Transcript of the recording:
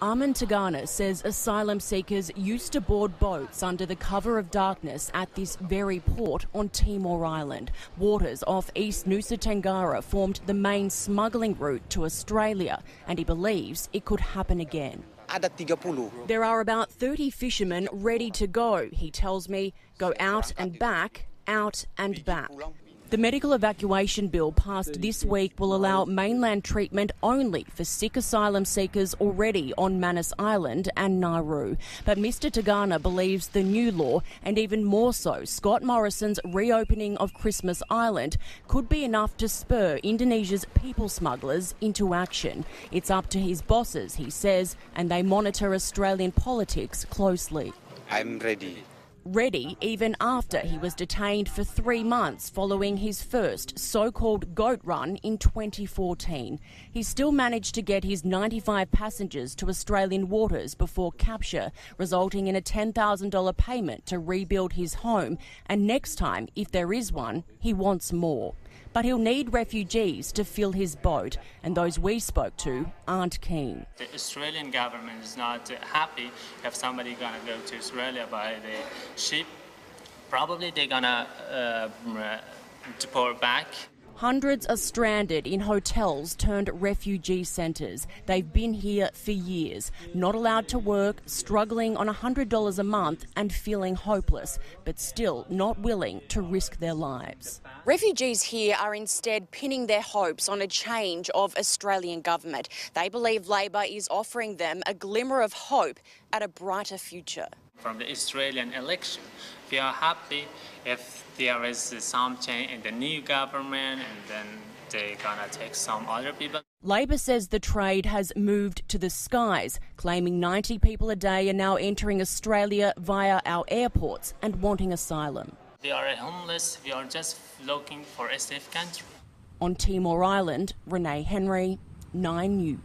Amin Tagana says asylum seekers used to board boats under the cover of darkness at this very port on Timor Island. Waters off East Nusa Tenggara formed the main smuggling route to Australia, and he believes it could happen again. There are about 30 fishermen ready to go, he tells me, go out and back, out and back. The medical evacuation bill passed this week will allow mainland treatment only for sick asylum seekers already on Manus Island and Nauru. But Mr Tagana believes the new law, and even more so, Scott Morrison's reopening of Christmas Island, could be enough to spur Indonesia's people smugglers into action. It's up to his bosses, he says, and they monitor Australian politics closely I'm ready. Ready even after he was detained for three months following his first so called goat run in 2014. He still managed to get his 95 passengers to Australian waters before capture, resulting in a $10,000 payment to rebuild his home. And next time, if there is one, he wants more. But he'll need refugees to fill his boat, and those we spoke to aren't keen. The Australian government is not happy if somebody gonna go to Australia by the ship. Probably they're gonna uh, deport back. Hundreds are stranded in hotels turned refugee centres. They've been here for years, not allowed to work, struggling on $100 a month and feeling hopeless, but still not willing to risk their lives. Refugees here are instead pinning their hopes on a change of Australian government. They believe Labor is offering them a glimmer of hope at a brighter future. From the Australian election, we are happy if there is some change in the new government and then they're gonna take some other people. Labor says the trade has moved to the skies, claiming 90 people a day are now entering Australia via our airports and wanting asylum. We are homeless, we are just looking for a safe country. On Timor Island, Renae Henry, 9 News.